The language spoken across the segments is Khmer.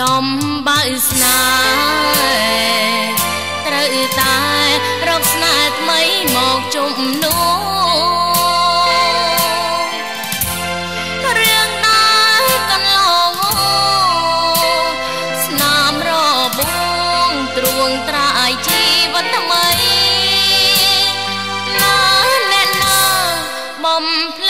ដំបើស្នេហ៍ត្រូវតែរកស្នេហ៍ថ្មីមកជំនួសរឿងដែរកន្លងស្នាមរបួងទ្រួងត្រាយជីវិតថ្មីណាអ្នកណាបំភ្លេ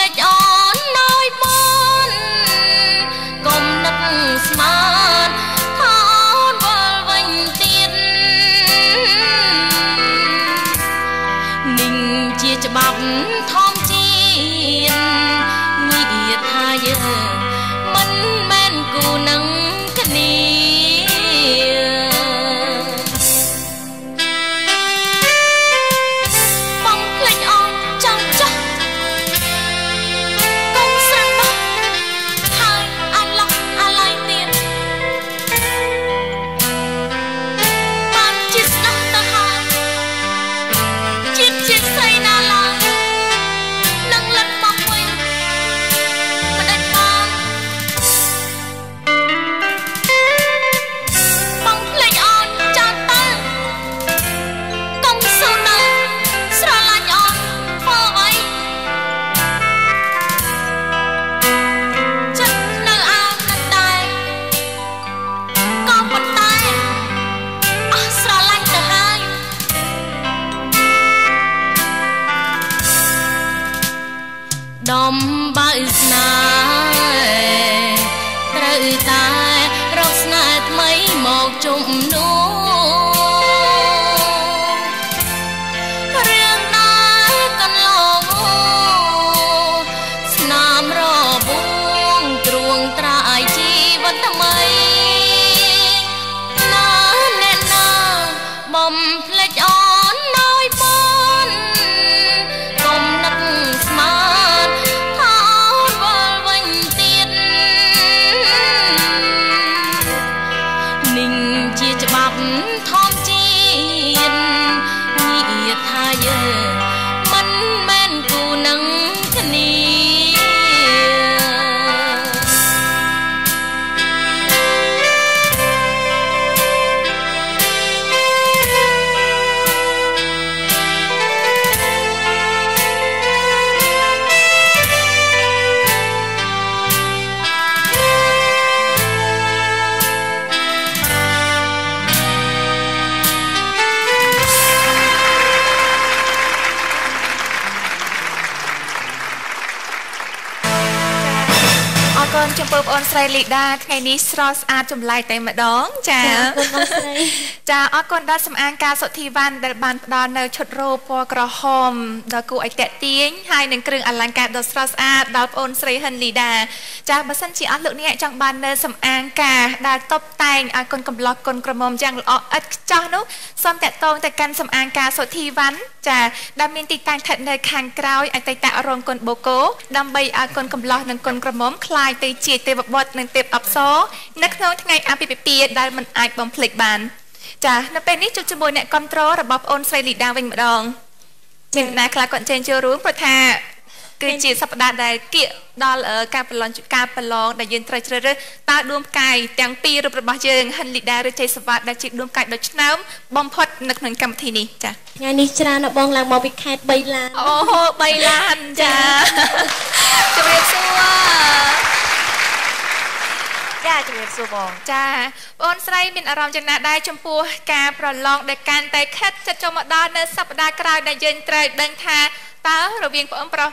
បងអូនស្រីលីដាថ្ងៃនេះស្រស់ស្អាតចម្លែកតែម្ដងចា ចាអរគុណបងស្រី ចាអរគុណដល់សម្អាងការសុធីវ៉ាន់ដែលបានផ្ដល់នៅឈុតរោពណ៌ក្រហមដល់គួរឲ្យតាក់ទាញហើយនឹងគ្រឿងអលង្ការដ៏ស្រស់ស្អាតដល់បងអូនស្រីហិនលីដាចាបើសិនជាអស់លោកអ្នកចង់បាននៅសម្អាងការដែលតុបតែងឲ្យកូនកំឡោះកូនក្រមុំយ៉ាងល្អឥតខ្ចោះនោះសូមតាក់ទងទៅកាន់សម្អាងការសុធីវ៉ាន់ចាដែលមានទីតាំងស្ថិតនៅខាងក្រោយអតីតរោងកុនបូកូដើម្បីឲ្យកូនកំឡោះនិងកូនក្រមុំคล้ายទៅជាទេវ បុត្រនិងទេពអប្សរនៅក្នុងថ្ងៃអាពាហ៍ពិពាហ៍ដែលមិនអាចបំភ្លេចបានចានៅពេលនេះជួបជាមួយអ្នកគ្រប់គ្រងរបស់បងអូនស្រីលីដាវិញម្ដងមានអ្នកខ្លះគាត់ចេញចូលរួមព្រោះថាគឺជាសប្តាហ៍ដែលគៀកដល់អឺការប្រឡងការប្រឡងដែលយើងត្រូវជ្រើសរើសតើដួងផ្កាយទាំងពីររូបរបស់យើងហិនលីដាឬជ័យសវត្តដែលជាដួងផ្កាយដ៏ឆ្នើមបំផុតនៅក្នុងកម្មវិធីនេះចាថ្ងៃនេះច្រើនណាស់បងឡើងមកពីខេត្ត3ឡានអូហូ3ឡានចាជម្រាបសួរ ចាជំរាបសួរបងចាបងអូនស្រីមានអារម្មណ៍យ៉ាងណាដែរចំពោះការប្រឡងដែលកាន់តែខិតជិតចូលមកដល់នៅសប្តាហ៍ក្រោយដែលយើងត្រូវដឹងថាតើរវាងបងអូនប្រុស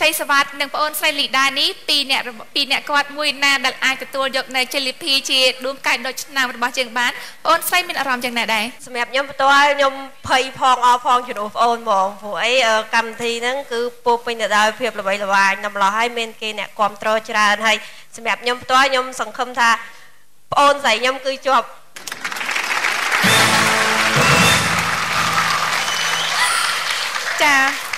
ជ័យសវត្តនិងបងអូនស្រីលីដានេះពីរអ្នករបស់ពីរអ្នកគាត់មួយណាដែលអាចទទួលយកនៅជលិភីជាដួងកាយដ៏ឆ្នាំរបស់យើងបានបងអូនស្រីមានអារម្មណ៍យ៉ាងណាដែរសម្រាប់ខ្ញុំផ្ទាល់ខ្ញុំភ័យផងអរផងជំនួសបងអូនហ្មងព្រោះអីអឺកម្មវិធីហ្នឹងគឺពោរពេញទៅដោយភាពល្បីល្បាញដំឡោះហើយមានគេអ្នកគ្រប់គ្រងច្រើនហើយសម្រាប់ខ្ញុំផ្ទាល់ខ្ញុំសង្ឃឹមថាបងអូនស្រីខ្ញុំគឺជាប់ចា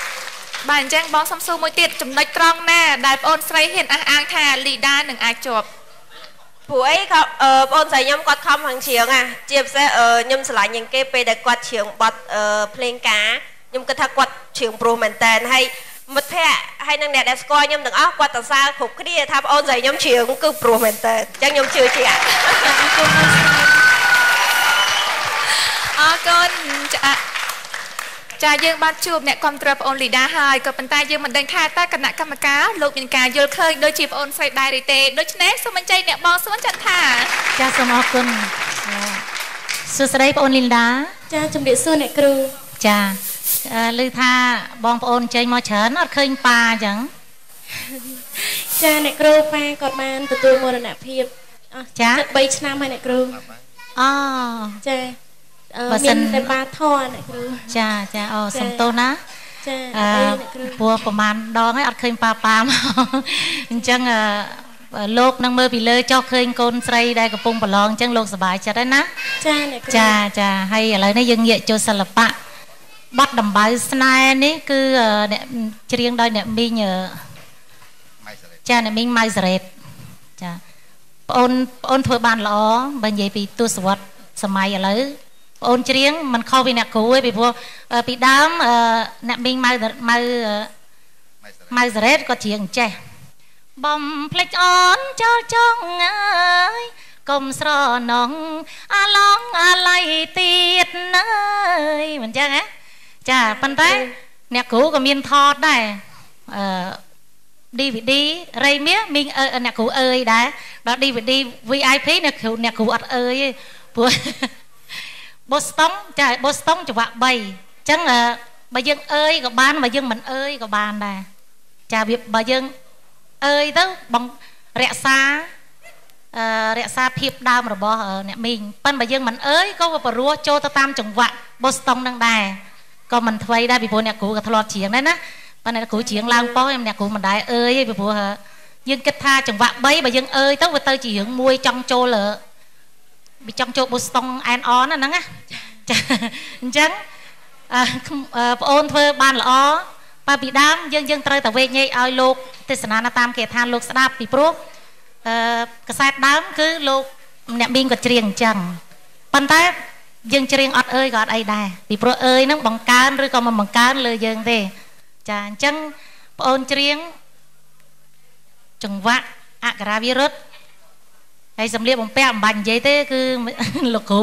បាទអញ្ចឹងបងសំសួរមួយទៀតចំណុចត្រង់ណា ដែលបងអូនស្រីហ៊ានអះអាងថាលីដានឹងអាចជាប់ព្រោះអីក៏អឺបងអូនស្រីខ្ញុំគាត់ខំខាងជ្រៀងអាជាពិសេសអឺខ្ញុំឆ្លាញ់ជាងគេពេលដែលគាត់ជ្រៀងបត់អឺភ្លេងការខ្ញុំគិតថាគាត់ជ្រៀងព្រោះមែនតើហើយមិត្តភ័ក្តិហើយនឹងអ្នកដែលស្គាល់ខ្ញុំទាំងអស់គាត់សរសើរគ្រប់គ្នាថាបងអូនស្រីខ្ញុំច្រៀងគឺព្រោះមែនតើអញ្ចឹងខ្ញុំជឿជាក់អរគុណចា ចាយើងបានជួបអ្នកគ្រប់គ្រងប្អូនលីដាហើយក៏ប៉ុន្តែយើងមិនដឹងថាតើគណៈកម្មការលោកមានការយល់ឃើញដូចជាប្អូនស្រីដែរឬទេដូច្នេះសូមអញ្ជើញអ្នកបងសុនចន្ទថាចាសូមអរគុណសួស្តីបងអូនលីនដាចាជំរាបសួរអ្នកគ្រូចាអឺឮថាបងប្អូនចេញមកច្រើនអត់ឃើញប៉ាអញ្ចឹងចាអ្នកគ្រូប៉ាគាត់បានទទួលមរណភាពអស់ចាជិត3ឆ្នាំហើយអ្នកគ្រូអូចាអឺ បើសិមាននតែប៉ាធរអ្នកគ្រូចាចាអូចាសំទោសណាចាអអឺត់អីអ្នកគ្រូព្រោះប្រហែលដងហើយអត់ឃើញប៉ាប៉ាមកអញ្ចឹងអឺលោកនឹងមើលពីលើចុះឃើញកូនស្រីដែលកំពុងប្រឡងអញ្ចឹងលោកសប្បាយចិត្តហើយណាចាអ្នកគ្រូចាចាហើយឥឡូវនេះយើងងាកចូលសិល្បៈបတ်ដំបៅស្នេហ៍នេះគឺអឺអ្នកច្រៀងដោយអ្នកមីងអឺចាអ្នកមីងម៉ៅសារ៉េតចាបងអូនបងអូនធ្វើបានល្អបើនិយាយពីទស្សវត្សសម័យឥឡូវ បងអូនច្រៀងមិនខុសពីអ្នកគ្រូទេពីព្រោះអឺពីដើមអឺអ្នកមីងម៉ៅម៉ៅអឺម៉ៅសារ៉េតក៏ច្រៀងអញ្ចេះបំភ្លេចអូនចូលចង់អើយកុំស្រណងអាឡងអាឡៃទៀតណើយមិនចឹងហ៎ចាប៉ុន្តែអ្នកគ្រូក៏មានថតដែរអឺ DVD រៃមៀមីងអើអ្នកគ្រូអើយដែរដល់ DVD VIP អ្នកគ្រូអ្នកគ្រូអត់អើយទេព្រោះ Boston ចា Boston ចង្វាក់3អញ្ចឹងអឺបើយើងអើយក៏បានបើយើងមិនអើយក៏បានដែរចាវាបើយើងអើយទៅបងរក្សាអឺរក្សាភាពដើមរបស់អឺអ្នកមីងប៉ិនបើយើងមិនអើយក៏វាព្រោះចូលទៅតាមចង្វាក់ Boston នឹងដែរក៏មិនថ្មីដែរពីព្រោះអ្នកគ្រូក៏ធ្លាប់ច្រៀងដែរណាប៉ុន្តែអ្នកគ្រូច្រៀងឡើងប៉ុខ្ញុំអ្នកគ្រូមិនដែរអើយទេពីព្រោះអឺយើងគិតថាចង្វាក់3បើយើងអើយទៅវាទៅជារឿងមួយចង់ចូលលើ វាចង់ចូល Boston and on ណាហ្នឹងណាចាអញ្ចឹងអឺខ្ញុំអឺបងអូនធ្វើបានល្អបើពីដើមយើងយើងត្រូវតែវេកញែកឲ្យលោកទេសនានៅតាមគេឋានលោកស្ដាប់ពីព្រោះអឺកសែតដើមគឺលោកអ្នកមីងក៏ច្រៀងអញ្ចឹងប៉ុន្តែយើងច្រៀងអត់អើយក៏អត់អីដែរពីព្រោះអើយហ្នឹងបង្កើនឬក៏មិនបង្កើនលើយើងទេចាអញ្ចឹងបងអូនច្រៀងចង្វាក់អក្ខរាវិរុទ្ធ ហើយសម្លៀកបំពាក់មិនបាច់និយាយទេគឺលោកគ្រូ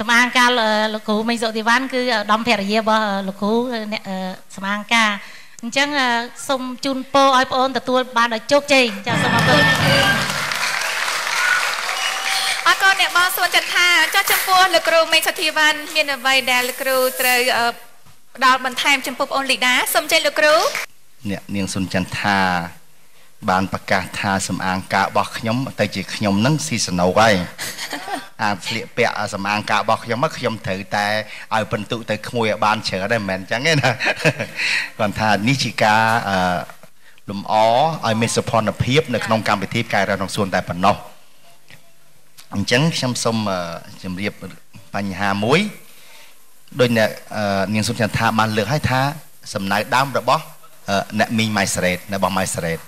សម្អាងការលោកគ្រូមេងសុតិវ៉ាន់គឺឧត្តមភរិយារបស់លោកគ្រូអ្នកអឺសម្អាងការអញ្ចឹងអឺសូមជូនពរឲ្យបងអូនទទួលបានដោយជោគជ័យចាសូមអរគុណអរគុណអ្នកបងសុនចន្ទថាចុះចំពោះលោកគ្រូមេងសុធីវ៉ាន់មានអ្វីដែលលោកគ្រូត្រូវអឺផ្ដល់បន្ថែមចំពោះប្អូនលីដាសូមអញ្ជើញលោកគ្រូអ្នកនាងសុនចន្ទថា បានប្រកាសថាសំអាងការរបស់ខ្ញុំទៅជាខ្ញុំនឹងស៊ីសណូហើយអាស្លៀកពាក់សំអាងការរបស់ខ្ញុំមកខ្ញុំត្រូវតែឲ្យបន្ទុកទៅក្មួយឲ្យបានច្រើនដែរមិនមែនអញ្ចឹងទេណាគាត់ថានេះជាការអឺលំអឲ្យមានសុភណភាពនៅក្នុងកម្មវិធីកែរក្នុងសួនតែប៉ុណ្ណោះអញ្ចឹងខ្ញុំសូមអឺជម្រាបបញ្ហាមួយដោយអ្នកអឺនាងសុនចន្ទថាបានលើកឲ្យថា សំណៅដើមរបស់អឺអ្នកមីងម៉ៃសារ៉េតរបស់ម៉ៃសារ៉េត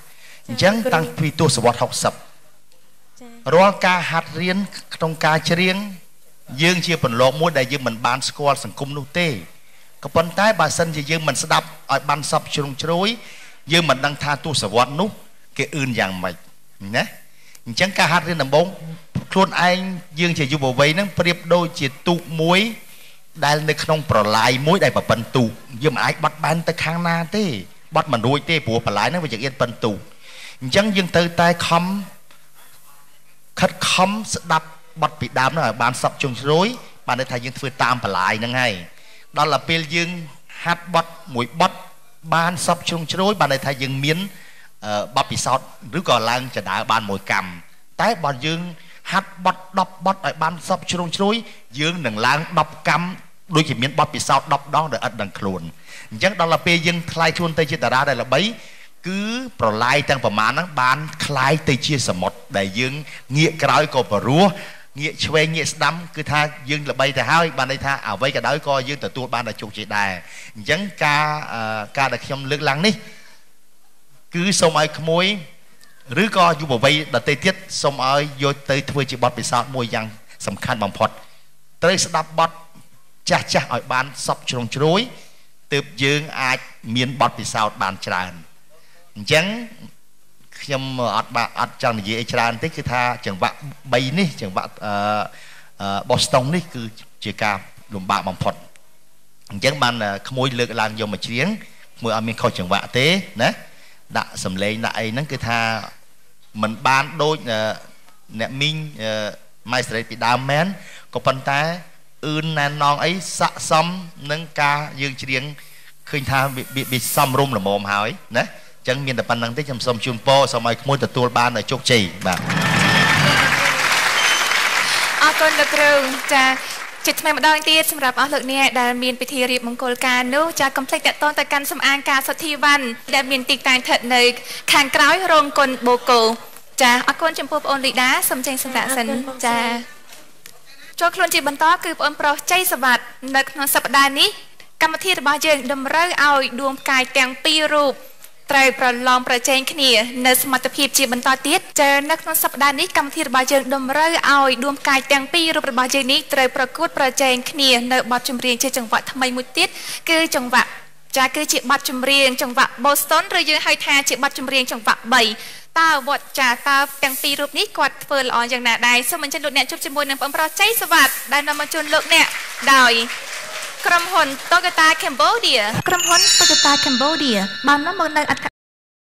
អញ្ចឹងតាំងពីទសវត្ស60ចារាល់ការហាត់រៀនក្នុងការច្រៀងយើងជាពន្លកមួយដែលយើងមិនបានស្គាល់សង្គមនោះទេក៏ប៉ុន្តែបើសិនជាយើងមិនស្ដាប់ឲ្យបានសពជ្រុងជ្រោយយើងមិនដឹងថាទស្សវត្សនោះគេអឿនយ៉ាងម៉េចណាអញ្ចឹងការហាត់រៀនដំបូងខ្លួនឯងយើងជាយុវវ័យហ្នឹងប្រៀបដូចជាទូកមួយដែលនៅក្នុងប្រឡាយមួយដែលប្រពន្ធទូកយើងមិនអាចបត់បែនទៅខាងណាទេបត់មិនរួចទេព្រោះប្រឡាយហ្នឹងវាចង្អៀតប៉ុនទូក អញ្ចឹងយើងត្រូវតែខំខិតខំស្ដាប់បទពីដើមហ្នឹងឲ្យបានសពជុំជ្រោយបានន័យថាយើងធ្វើតាមបលាយហ្នឹងហើយដល់ទៅពេលយើងហាត់បទមួយបទបានសពជ្រុងជ្រោយបានន័យថាយើងមានអឺបទពិសោធន៍ឬក៏ឡើងចដើបានមួយកម្មតែបើយើងហាត់បទ10បទឲ្យបានសពជ្រុងជ្រោយយើងនឹងឡើង10កម្មដូចជាមានបទពិសោធន៍10ដងដោយឥតដឹងខ្លួនអញ្ចឹងដល់ទៅពេលយើងថ្លៃខ្លួនទៅជាតារាដែលល្បី គឺប្រឡាយទាំងប្រមាណហ្នឹងបានคล้ายទៅជាសមុទ្រដែលយើងងាកក្រោយក៏បរោះងាកឆ្វេងងាកស្ដាំគឺថាយើងល្បីទៅហើយបានន័យថាអ្វីក៏ដោយក៏យើងទទួលបានតែជោគជ័យដែរអញ្ចឹងការអឺការដែលខ្ញុំលើកឡើងនេះគឺសូមឲ្យក្មួយឬក៏យុវវ័យដទៃទៀតសូមឲ្យយកទៅធ្វើជាបទពិសោធន៍មួយយ៉ាងសំខាន់បំផុតត្រូវស្ដាប់បទចាស់ចាស់ឲ្យបានសពជ្រុងជ្រោយ ទើបយើងអាចមានបទពិសោធន៍បានច្រើន អញ្ចឹងខ្ញុំអត់អត់ចង់និយាយអីច្រើនទេគឺថាចង្វាក់3នេះចង្វាក់អឺបោះស្តុងនេះគឺជាការលំបាកបំផុតអញ្ចឹងបានក្មួយលើកឡើងយកមកច្រៀងក្មួយអត់មានខុសចង្វាក់ទេណាដាក់សំឡេងដាក់អីហ្នឹងគឺថាมันបានដូចអ្នកមីងម៉ៃស្រេតពីដើមមែនក៏ប៉ុន្តែអឿនណែនណងអីស័កសមនឹងការយើងច្រៀងឃើញថាវាសំរុំល្មមហើយណា ចឹងមានតែប៉ុណ្្នឹងទេខ្ញុំសូមជូនពរសូមឲ្យក្មួយទទួលបានជោគជ័យបាទអរគុណលោកគ្រូចាជាថ្មីម្ដងទៀតសម្រាប់អស់លោកអ្នកដែលមានពិធីរៀបមង្គលការនោះចាកុំភ្លេចតតងទៅកាន់សំអាងការសុទ្ធីវ័នដែលមានទីតាំងស្ថិតនៅ ខាងក្រោយរោងគុណបូកូចាអរគុណចំពោះបងអូនលីដាសូមចេញសម្រាប់សិនចាចូលខ្លួនជាបន្តគឺបងអូនប្រុសជ័យសវັດនៅក្នុងសប្តាហ៍នេះកម្មវិធីរបស់យើងតម្រូវឲ្យដួងផ្កាយទាំងពីររូប ត្រូវប្រឡងប្រជែងគ្នានៅសមត្ថភាពជាបន្តទៀតចានៅក្នុងសប្តាហ៍នេះកម្មវិធីរបស់យើងតម្រូវឲ្យដួងផ្កាយទាំងពីររូបរបស់យើងនេះត្រូវប្រកួតប្រជែងគ្នានៅបទចម្រៀងជាចង្វាក់ថ្មីមួយទៀតគឺចង្វាក់ចាគឺជាបទចម្រៀងចង្វាក់ Boston ឬយើងហៅថាជាបទចម្រៀងចង្វាក់3តើវត្តចាតើទាំងពីររូបនេះគាត់ធ្វើល្អយ៉ាងណាដែរសូមអញ្ជើញលោកអ្នកជួបជាមួយនឹងបងប្រុសជ័យសវັດដែលនាំមកជូនលោកអ្នកដោយ ក្រុមហ៊ុន Toyota Cambodia ក្រុមហ៊ុន Toyota Cambodia បាននាំមកនៅអត្ថ